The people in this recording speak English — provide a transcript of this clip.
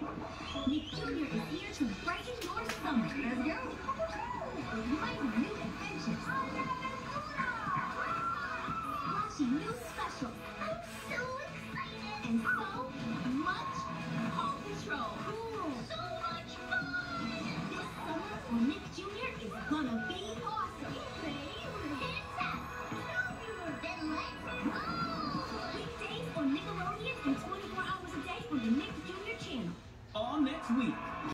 Nick Jr. is here to brighten your summer. Let's go. New adventures. A new special. I'm so excited. And so much Paw Patrol. So much fun. This summer for Nick Jr. is gonna be next week.